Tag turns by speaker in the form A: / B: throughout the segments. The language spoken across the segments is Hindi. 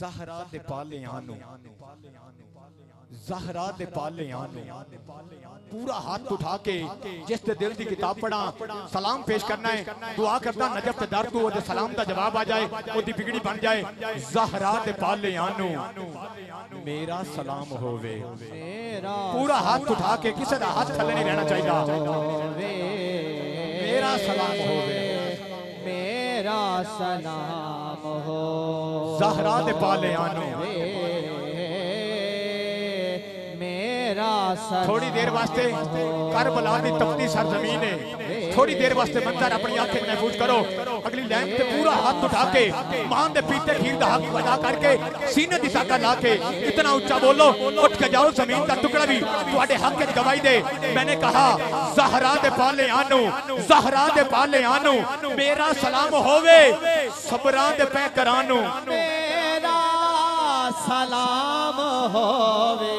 A: ਜ਼ਹਰਾ ਦੇ ਪਾਲਿਆਂ ਨੂੰ ਜ਼ਹਰਾ ਦੇ ਪਾਲਿਆਂ ਨੂੰ ਪੂਰਾ ਹੱਥ ਉਠਾ ਕੇ ਜਿਸ ਤੇ ਦਿਲ ਦੀ ਕਿਤਾਬ ਪੜਾਂ ਸਲਾਮ ਪੇਸ਼ ਕਰਨਾ ਹੈ ਦੁਆ ਕਰਦਾ ਨਜਬ ਤੇ ਦਰਦ ਨੂੰ ਉਹਦੇ ਸਲਾਮ ਦਾ ਜਵਾਬ ਆ ਜਾਏ ਉਹਦੀ ਬਿਗੜੀ ਬਣ ਜਾਏ ਜ਼ਹਰਾ ਦੇ ਪਾਲਿਆਂ ਨੂੰ ਮੇਰਾ ਸਲਾਮ ਹੋਵੇ
B: ਪੂਰਾ
A: ਹੱਥ ਉਠਾ ਕੇ ਕਿਸੇ ਦਾ ਹੱਥ ਥੱਲੇ ਨਹੀਂ ਰਹਿਣਾ ਚਾਹੀਦਾ ਮੇਰਾ
B: ਸਲਾਮ
A: ਹੋਵੇ सलाम
B: हो
A: जहरा दे पाले आनो।
B: मेरा
A: थोड़ी देर वास्ते करबला दी तपती सरजमीन है। थोड़ी देर वास्ते मंजर अपनी आँखें महफूज करो। अगली लाइन पे पूरा हाथ उठा के माँ दे पीते खीर दा हक अदा करके सीने दी ताकत ला के इतना ऊँचा बोलो उठ के जाओ ज़मीन का टुकड़ा भी तुम्हारे हक गवाही दे। मैंने कहा जहरा दे पाले आनू जहरा दे पाले आनू मेरा सलाम होवे सबरा दे पै करानू।
B: मेरा सलाम होवे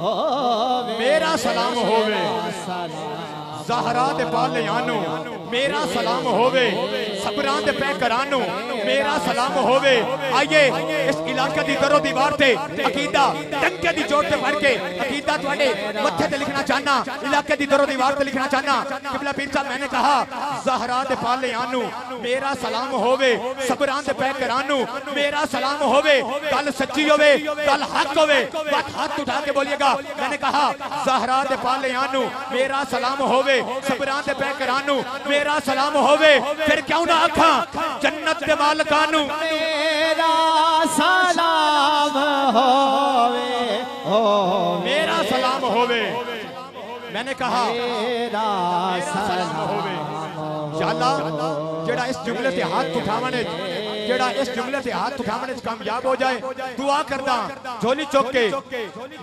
B: होवे
A: मेरा सलाम होवे।
B: सलाम
A: ਜ਼ਹਰਾ ਦੇ ਪਾਲਿਆਂ ਨੂੰ ਮੇਰਾ ਸਲਾਮ ਹੋਵੇ सबरान पैकरानू मेरा सलाम होवे। आइए, इस इलाके की दरों दीवार से अकीदा टंके की जोड़ से भर के अकीदा थोड़े मत्थे से लिखना चाहना, इलाके की दरों दीवार से लिखना चाहना। किबला पीर मैंने कहा, जहरा दे पाले आनू, मेरा सलाम होवे। सबरान पैकरानू मेरा सलाम होवे। गल सच्ची होवे, गल हक होवे। बात हाथ उठा के बोलिएगा। मैंने कहा, जहरा दे पाले आनू, मेरा सलाम होवे। सबरान पैकरानू मेरा सलाम होवे। फिर क्यों क्या आखा जन्नत के
B: मेरा सलाम होवे हो
A: मेरा सलाम होवे। मैंने कहा
B: मेरा
A: सलाम होवे। जेड़ा इस जुमले से हाथ उठावने जेड़ा इस जुमले ते हाथ उठावने कामयाब हो जाए, दुआ करदा, झोली चुक के,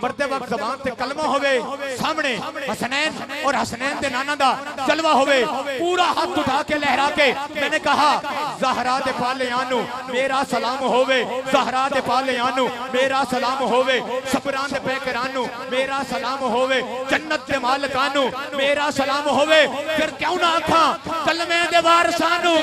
A: मरते वक्त जबान ते कलमा होवे, सामने हसनैन और हसनैन दे नाना दा जलवा होवे, पूरा हाथ उठा के लहरा के, मैंने कहा, जहरा दे पाले आनू, मेरा सलाम होवे, जहरा दे पाले आनू, मेरा सलाम होवे, सबरां दे पैकरानू मेरा सलाम होवे, जन्नत दे मालकानू मेरा सलाम होवे, फिर क्यों ना आखा, कलमे दे वारसानू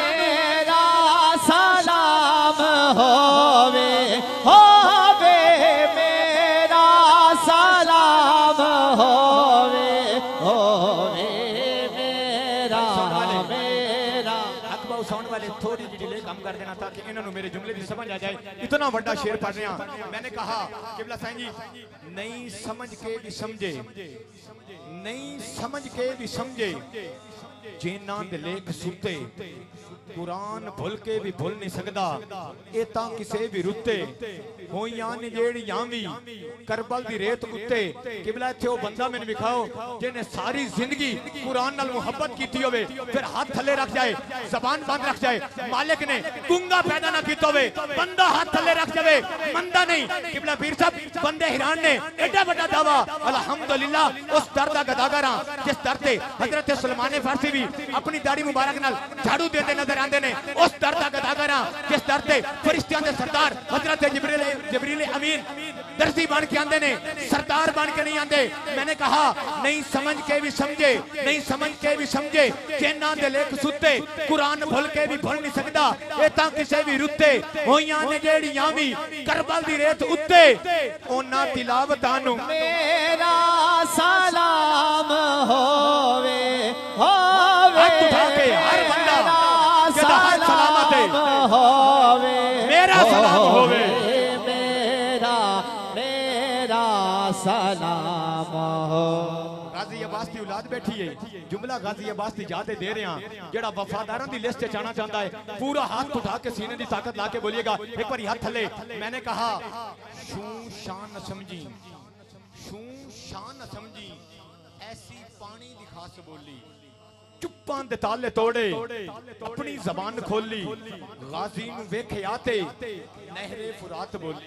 B: मेरा मेरा
A: अकबर साउंड वाले थोड़ी जी डिले कम कर देना ताकि इन्होंने मेरे जुमले की समझ आ जाए। इतना बड़ा शेर पढ़ रहे हैं। मैंने कहा किबला साईं जी नहीं समझ के भी समझे। नहीं समझ के भी समझे। ਜਿਨ੍ਹਾਂ ਦੇ ਲੇਖ ਸੁੱਤੇ ਕੁਰਾਨ ਭੁੱਲ ਕੇ ਵੀ ਭੁੱਲ ਨਹੀਂ ਸਕਦਾ ਇਹ ਤਾਂ ਕਿਸੇ ਵੀ ਰੁੱਤੇ ਹੋਈਆਂ ਨੇ ਜਿਹੜੀਆਂ ਵੀ ਕਰਬਲ ਦੀ ਰੇਤ ਉੱਤੇ ਕਿਬਲਾ ਇੱਥੇ ਉਹ ਬੰਦਾ ਮੈਨੂੰ ਵਿਖਾਓ ਜਿਹਨੇ ਸਾਰੀ ਜ਼ਿੰਦਗੀ ਕੁਰਾਨ ਨਾਲ ਮੁਹੱਬਤ ਕੀਤੀ ਹੋਵੇ ਫਿਰ ਹੱਥ ਥੱਲੇ ਰੱਖ ਜਾਏ ਜ਼ਬਾਨ ਬੰਦ ਰੱਖ ਜਾਏ ਮਾਲਿਕ ਨੇ ਗੁੰਗਾ ਪੈਦਾ ਨਾ ਕੀਤਾ ਹੋਵੇ ਬੰਦਾ ਹੱਥ ਥੱਲੇ ਰੱਖ ਜਾਵੇ ਮੰਦਾ ਨਹੀਂ ਕਿਬਲਾ ਪੀਰ ਸਾਹਿਬ ਬੰਦੇ ਹੈਰਾਨ ਨੇ ਐਡਾ ਵੱਡਾ ਦਾਵਾ ਅਲਹਮਦੁਲਿਲਾ ਉਸ ਦਰ ਦਾ ਗਦਾਗਰ ਹਾਂ ਜਿਸ ਦਰ ਤੇ ਹਜ਼ਰਤ ਸੁਲਮਾਨ ਫਾਰਸੀ ਵੀ ਆਪਣੀ ਦਾੜੀ ਮੁਬਾਰਕ ਨਾਲ ਝਾੜੂ ਦਿੰਦੇ ਨਜ਼ਰ ਆਉਂਦੇ ਨੇ ਉਸ ਦਰ ਦਾ ਗਦਾਗਰ ਹਾਂ ਜਿਸ ਦਰ ਤੇ ਫਰਿਸ਼ਤਿਆਂ ਦੇ ਸਰਦਾਰ ਹਜ਼ਰਤ ਜਿਬਰੀਲ ਜਿਬਰੀਲ ਅਮੀਨ दर्जी बन के आंदे ने सरदार बन के नहीं आंदे मैंने कहा नहीं समझ के भी समझे नहीं समझ के भी समझे जिन्ना दे लेख सुते कुरान भुल के भी भुल नहीं सकदा ये तां किसे भी रुते होइयां ने जेड़ियां भी करबल दी रेत उत्ते ओना तिलावतां नु
B: मेरा सलाम होवे होवे। मेरा सलाम होवे।
A: मेरा
B: मेरा सलाम हो।
A: गाजी अब्बास की औलाद बैठी है। जुमला गाजी अब्बास की याद दे रहे हैं। जेड़ा वफादारों की लिस्ट च चाहता है पूरा हाथ उठा के सीने की ताकत ला के बोलिएगा एक बार हाथ थले मैंने कहा शू शान न समझी। शू शान न समझी। ऐसी पानी दी खास बोली। चुप्पा दे ताले तोड़े। अपनी जबान खोली। गाजी वेख्याते नहरे फुरात बोली।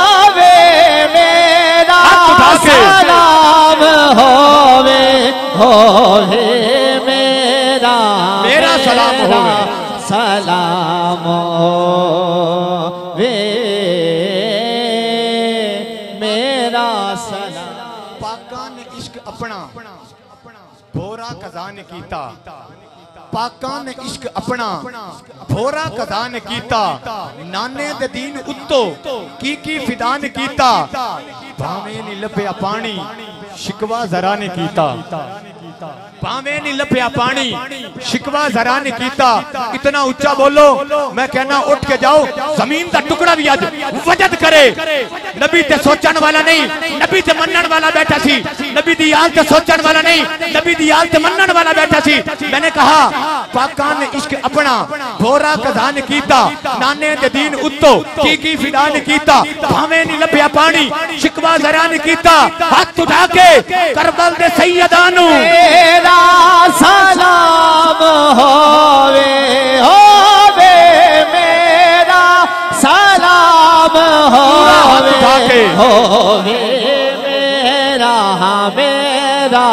A: अपना। भोरा कजान कीता। पाका ने इश्क अपना। भोरा कदान कीता। नाने दे दीन उत्तो की की फिदान कीता। भावे नी लभया पानी शिकवा जरा ने कीता। भावे नहीं लपया पानी। शिकवा जरा ने
B: कीता इतना उच्चा बोलो। मैं
A: कहना, उठ के जाओ। ज़मीन का टुकड़ा भी आज वजद करे। नबी ते सोचन वाला नहीं। नबी ते मनन वाला बैठा सी। नबी दी याद ते सोचन वाला नहीं। नबी दी याद ते मनन वाला बैठा सी। मैंने कहा, पाका ने इश्क अपना, भोरा कदान कीता। नाने दे दीन उत्तो की की फिदा ने कीता। भावे नहीं लपया पानी। शिकवा जरा ने कीता। हाथ उठा के करबल दे सैयदानू।
B: तेरा सलाम होवे होवे मेरा सलाम होवे होवे मेरा हाँ, मेरा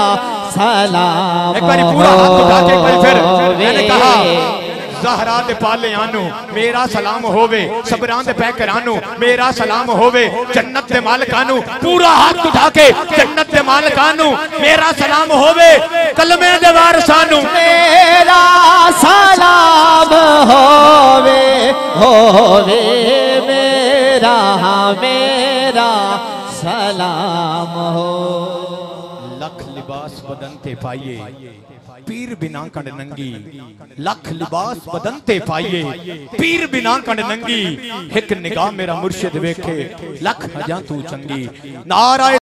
B: सलाम
A: एक बार पूरा हाथ उठा के एक बार फिर मैंने कहा ਜ਼ਹਰਾ ਦੇ ਪਾਲਿਆਂ ਨੂੰ ਮੇਰਾ ਸਲਾਮ ਹੋਵੇ ਸਬਰਾਂ ਦੇ ਪੈਕਰਾਂ ਨੂੰ ਮੇਰਾ ਸਲਾਮ ਹੋਵੇ ਜੰਨਤ ਦੇ ਮਾਲਕਾਂ ਨੂੰ ਪੂਰਾ ਹੱਥ ਉਠਾ ਕੇ ਜੰਨਤ ਦੇ ਮਾਲਕਾਂ ਨੂੰ ਮੇਰਾ ਸਲਾਮ ਹੋਵੇ ਕਲਮੇ ਦੇ ਵਾਰਸਾਂ ਨੂੰ
B: मेरा सलाम होवे होवे मेरा मेरा सलाम हो
A: ਲੱਖ ਲਿਬਾਸ ਬਦਨ ਤੇ ਪਾਈਏ पीर बिना कंड नंगी, लख लिबास बदन ते पाइए पीर बिना कंड नंगी एक निगाह मेरा मुर्शिद वेखे, लख हजा तू चंगी। नाराय